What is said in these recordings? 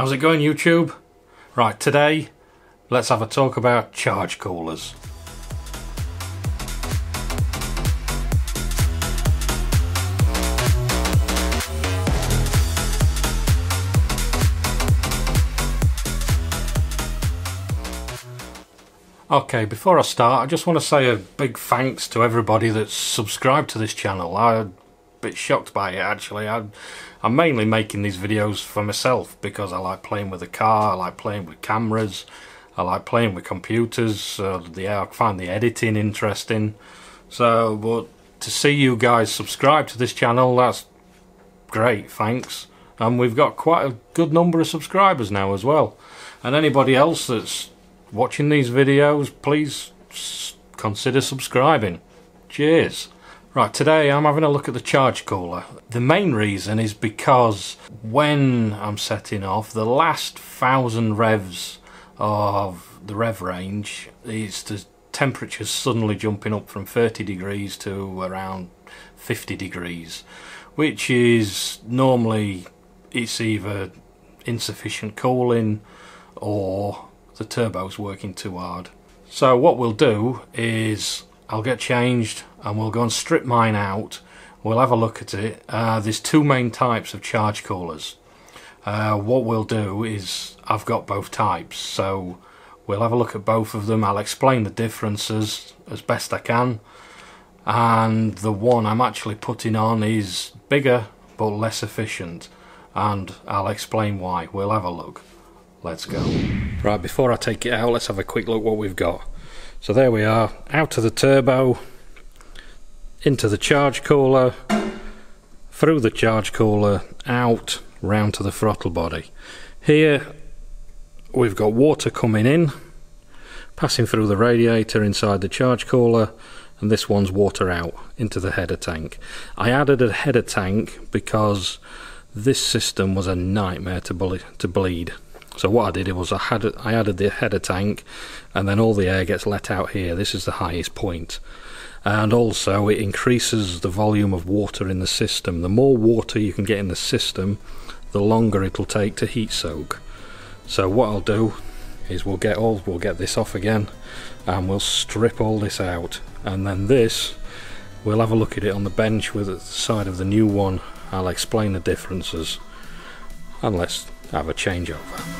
How's it going YouTube? Right, today let's have a talk about charge coolers. Okay, before I start, I just want to say a big thanks to everybody that's subscribed to this channel. A bit shocked by it actually. I, I'm mainly making these videos for myself because I like playing with the car, I like playing with cameras, I like playing with computers, uh, the, I find the editing interesting. So, but to see you guys subscribe to this channel, that's great, thanks. And we've got quite a good number of subscribers now as well. And anybody else that's watching these videos, please consider subscribing. Cheers. Right, today I'm having a look at the charge cooler. The main reason is because when I'm setting off, the last thousand revs of the rev range is the temperatures suddenly jumping up from 30 degrees to around 50 degrees, which is normally it's either insufficient cooling or the turbo's working too hard. So what we'll do is I'll get changed and we'll go and strip mine out. We'll have a look at it. Uh, there's two main types of charge coolers. Uh, what we'll do is I've got both types so we'll have a look at both of them. I'll explain the differences as best I can and the one I'm actually putting on is bigger but less efficient and I'll explain why. We'll have a look. Let's go. Right, before I take it out, let's have a quick look what we've got. So there we are, out of the turbo, into the charge cooler, through the charge cooler, out, round to the throttle body. Here we've got water coming in, passing through the radiator inside the charge cooler, and this one's water out into the header tank. I added a header tank because this system was a nightmare to, ble to bleed. So what I did was I had I added the header tank, and then all the air gets let out here. This is the highest point, and also it increases the volume of water in the system. The more water you can get in the system, the longer it'll take to heat soak. So what I'll do is we'll get all we'll get this off again, and we'll strip all this out, and then this we'll have a look at it on the bench with the side of the new one. I'll explain the differences, and let's have a changeover.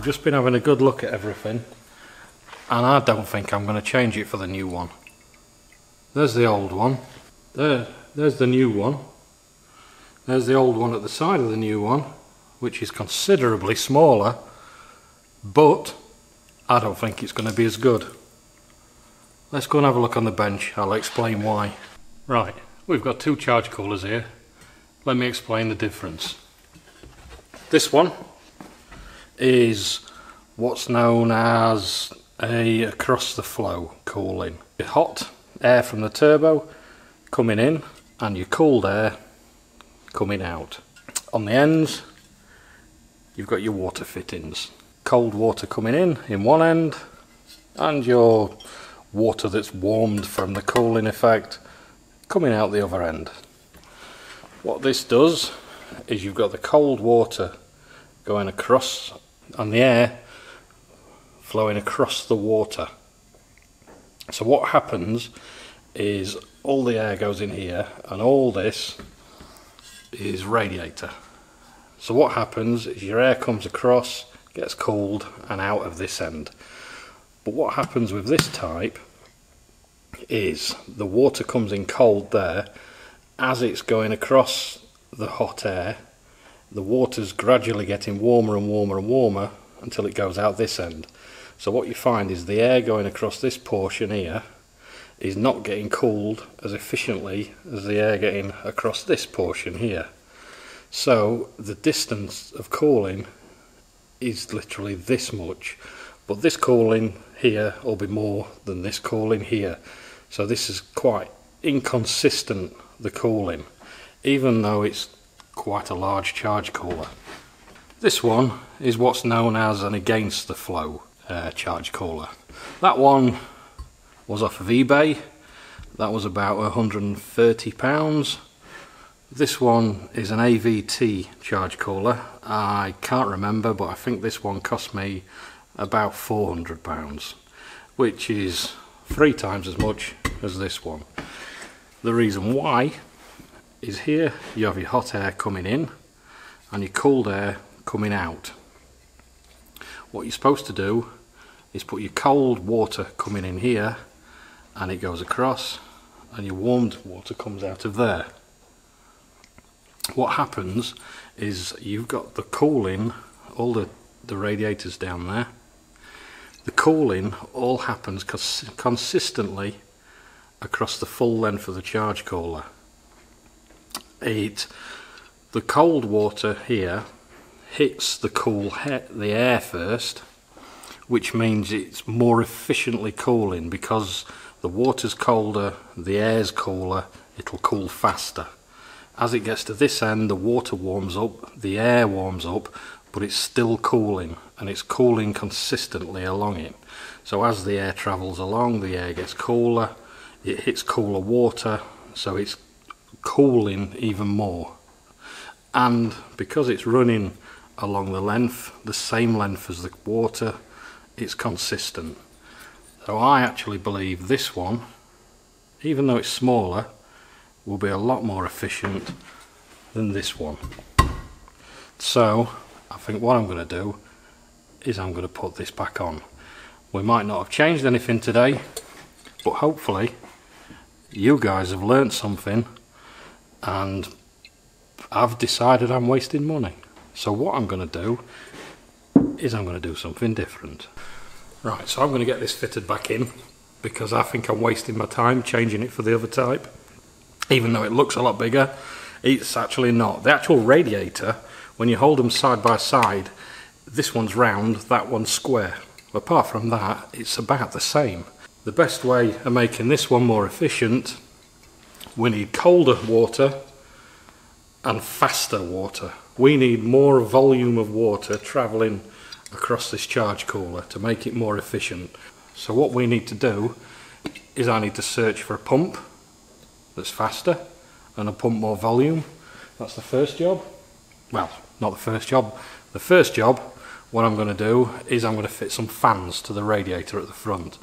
I've just been having a good look at everything and I don't think I'm going to change it for the new one. There's the old one. There, there's the new one. There's the old one at the side of the new one, which is considerably smaller, but I don't think it's going to be as good. Let's go and have a look on the bench. I'll explain why. Right, we've got two charge coolers here. Let me explain the difference. This one is what's known as a across the flow cooling. Your hot air from the turbo coming in and your cold air coming out. On the ends you've got your water fittings. Cold water coming in in one end and your water that's warmed from the cooling effect coming out the other end. What this does is you've got the cold water going across and the air flowing across the water. So what happens is all the air goes in here and all this is radiator. So what happens is your air comes across, gets cooled and out of this end. But what happens with this type is the water comes in cold there as it's going across the hot air the water's gradually getting warmer and warmer and warmer until it goes out this end. So what you find is the air going across this portion here is not getting cooled as efficiently as the air getting across this portion here. So the distance of cooling is literally this much, but this cooling here will be more than this cooling here. So this is quite inconsistent, the cooling. even though it's quite a large charge cooler. This one is what's known as an against the flow uh, charge cooler. That one was off of eBay. That was about 130 pounds. This one is an AVT charge cooler. I can't remember, but I think this one cost me about 400 pounds, which is three times as much as this one. The reason why is here you have your hot air coming in and your cold air coming out. What you're supposed to do is put your cold water coming in here and it goes across and your warmed water comes out of there. What happens is you've got the cooling, all the, the radiators down there, the cooling all happens cons consistently across the full length of the charge cooler. It, the cold water here hits the cool the air first which means it's more efficiently cooling because the water's colder, the air's cooler, it'll cool faster. As it gets to this end, the water warms up, the air warms up, but it's still cooling and it's cooling consistently along it. So as the air travels along, the air gets cooler, it hits cooler water, so it's cooling even more. And because it's running along the length, the same length as the water, it's consistent. So I actually believe this one, even though it's smaller, will be a lot more efficient than this one. So I think what I'm going to do is I'm going to put this back on. We might not have changed anything today, but hopefully you guys have learnt something and I've decided I'm wasting money. So what I'm going to do is I'm going to do something different. Right, so I'm going to get this fitted back in because I think I'm wasting my time changing it for the other type. Even though it looks a lot bigger, it's actually not. The actual radiator, when you hold them side by side, this one's round, that one's square. Apart from that, it's about the same. The best way of making this one more efficient, we need colder water and faster water. We need more volume of water travelling across this charge cooler to make it more efficient. So what we need to do is I need to search for a pump that's faster and a pump more volume. That's the first job. Well, not the first job. The first job, what I'm going to do is I'm going to fit some fans to the radiator at the front.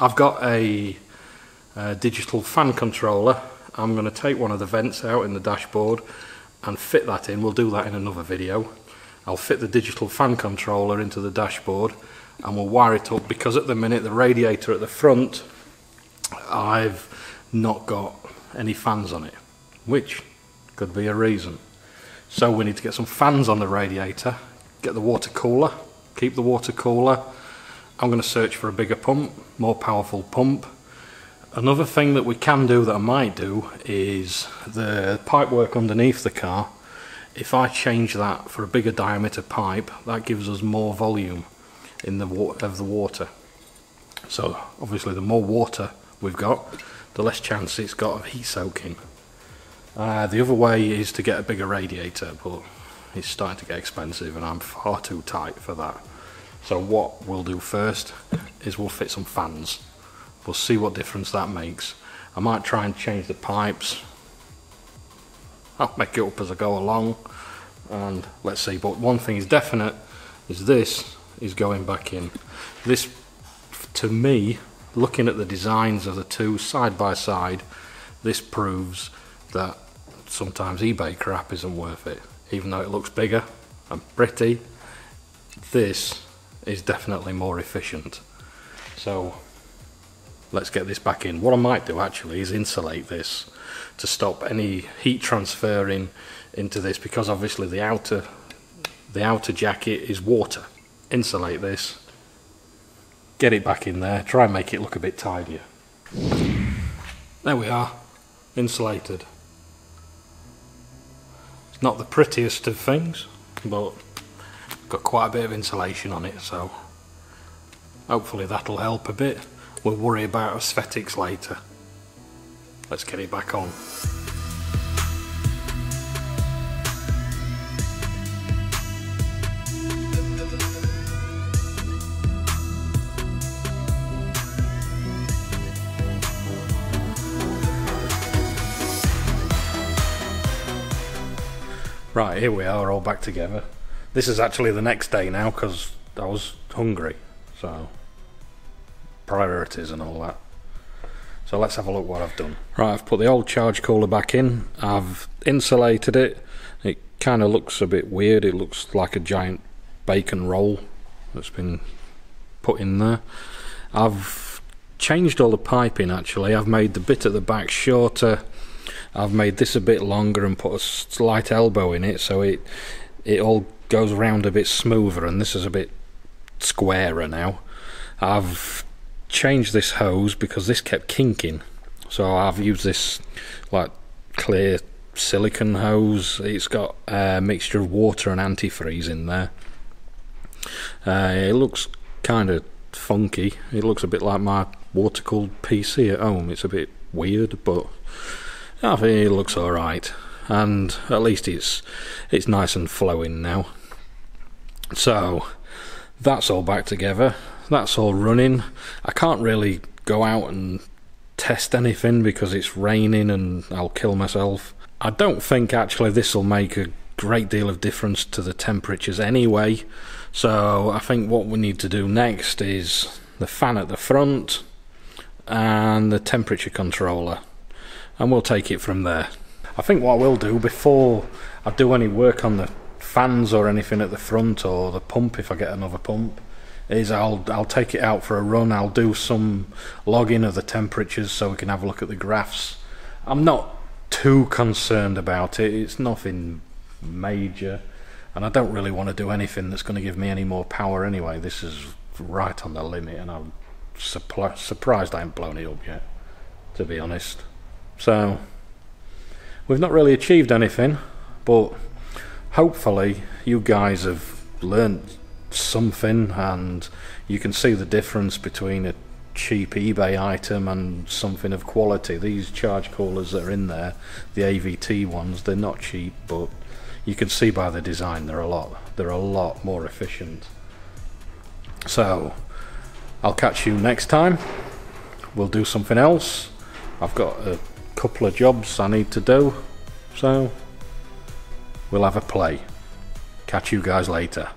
I've got a, a digital fan controller. I'm going to take one of the vents out in the dashboard and fit that in. We'll do that in another video. I'll fit the digital fan controller into the dashboard and we'll wire it up because at the minute the radiator at the front I've not got any fans on it which could be a reason so we need to get some fans on the radiator get the water cooler keep the water cooler I'm going to search for a bigger pump more powerful pump another thing that we can do that I might do is the pipe work underneath the car. If I change that for a bigger diameter pipe that gives us more volume in the of the water. So obviously the more water we've got the less chance it's got of heat soaking. Uh, the other way is to get a bigger radiator but it's starting to get expensive and I'm far too tight for that. So what we'll do first is we'll fit some fans we'll see what difference that makes. I might try and change the pipes. I'll make it up as I go along and let's see but one thing is definite is this is going back in. This to me looking at the designs of the two side by side this proves that sometimes eBay crap isn't worth it. Even though it looks bigger and pretty this is definitely more efficient. So let's get this back in. What I might do actually is insulate this to stop any heat transferring into this because obviously the outer the outer jacket is water. Insulate this get it back in there try and make it look a bit tidier. There we are insulated. It's not the prettiest of things but got quite a bit of insulation on it so hopefully that'll help a bit We'll worry about aesthetics later. Let's get it back on. Right, here we are all back together. This is actually the next day now because I was hungry, so priorities and all that. So let's have a look what I've done. Right, I've put the old charge cooler back in. I've insulated it. It kind of looks a bit weird. It looks like a giant bacon roll that's been put in there. I've changed all the piping actually. I've made the bit at the back shorter I've made this a bit longer and put a slight elbow in it so it it all goes around a bit smoother and this is a bit squarer now. I've changed this hose because this kept kinking. So I've used this like clear silicon hose. It's got a mixture of water and antifreeze in there. Uh, it looks kind of funky. It looks a bit like my water cooled PC at home. It's a bit weird but I think it looks alright and at least it's it's nice and flowing now. So that's all back together that's all running. I can't really go out and test anything because it's raining and I'll kill myself. I don't think actually this will make a great deal of difference to the temperatures anyway. So I think what we need to do next is the fan at the front and the temperature controller and we'll take it from there. I think what I will do before I do any work on the fans or anything at the front or the pump if I get another pump is I'll I'll take it out for a run. I'll do some logging of the temperatures so we can have a look at the graphs. I'm not too concerned about it. It's nothing major and I don't really want to do anything that's going to give me any more power anyway. This is right on the limit and I'm surprised I haven't blown it up yet to be honest. So we've not really achieved anything, but hopefully you guys have learned something and you can see the difference between a cheap eBay item and something of quality. These charge coolers that are in there, the AVT ones, they're not cheap, but you can see by the design they're a lot they're a lot more efficient. So I'll catch you next time. We'll do something else. I've got a couple of jobs I need to do, so we'll have a play. Catch you guys later.